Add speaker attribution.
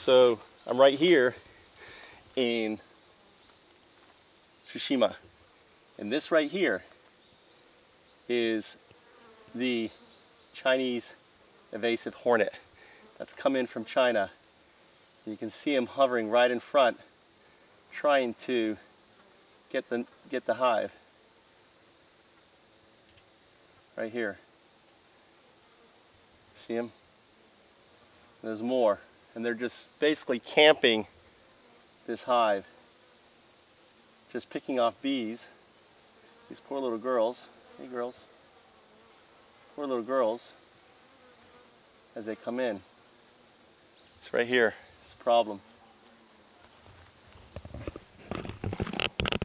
Speaker 1: So I'm right here in Tsushima. And this right here is the Chinese invasive hornet that's come in from China. You can see him hovering right in front, trying to get the, get the hive. Right here. See him? There's more. And they're just basically camping this hive. Just picking off bees. These poor little girls. Hey girls. Poor little girls as they come in. It's right here. It's a problem.